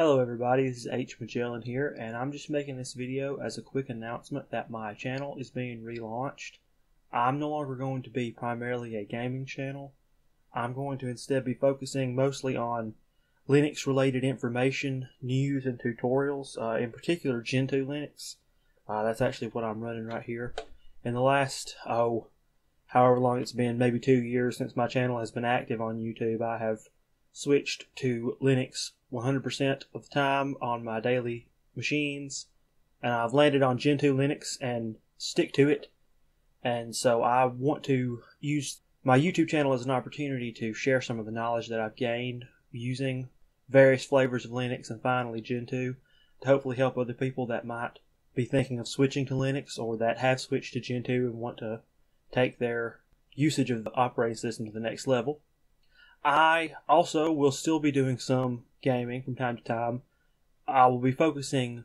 Hello everybody, this is H. Magellan here, and I'm just making this video as a quick announcement that my channel is being relaunched. I'm no longer going to be primarily a gaming channel. I'm going to instead be focusing mostly on Linux related information, news, and tutorials, uh, in particular Gentoo Linux. Uh, that's actually what I'm running right here. In the last, oh, however long it's been, maybe two years since my channel has been active on YouTube, I have switched to Linux 100% of the time on my daily machines, and I've landed on Gentoo Linux and stick to it. And so I want to use my YouTube channel as an opportunity to share some of the knowledge that I've gained using various flavors of Linux and finally Gentoo to hopefully help other people that might be thinking of switching to Linux or that have switched to Gentoo and want to take their usage of the operating system to the next level. I also will still be doing some gaming from time to time. I will be focusing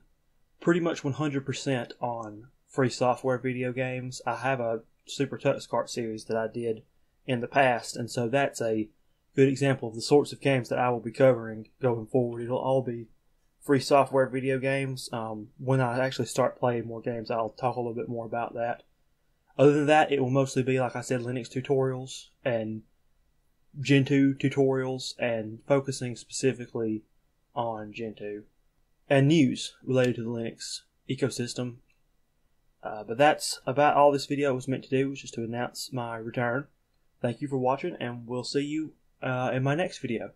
pretty much 100% on free software video games. I have a Super Tux Kart series that I did in the past, and so that's a good example of the sorts of games that I will be covering going forward. It'll all be free software video games. Um, when I actually start playing more games, I'll talk a little bit more about that. Other than that, it will mostly be, like I said, Linux tutorials and Gentoo tutorials and focusing specifically on Gentoo and news related to the Linux ecosystem. Uh, but that's about all this video was meant to do, was just to announce my return. Thank you for watching, and we'll see you uh, in my next video.